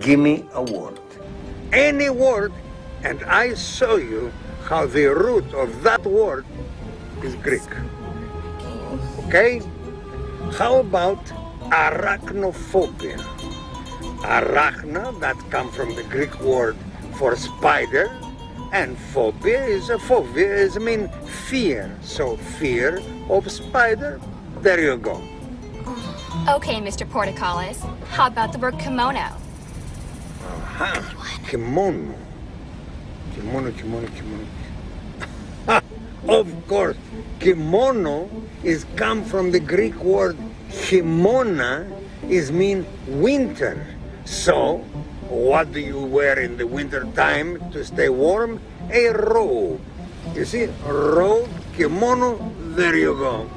Give me a word. Any word, and I show you how the root of that word is Greek. Okay? How about arachnophobia? Arachna, that comes from the Greek word for spider, and phobia is a phobia, is I mean fear. So fear of spider, there you go. Okay, Mr. Portokalos. How about the word kimono? Aha, kimono. Kimono, kimono, kimono. of course, kimono is come from the Greek word kimona, is mean winter. So, what do you wear in the winter time to stay warm? A robe. You see, robe, kimono, there you go.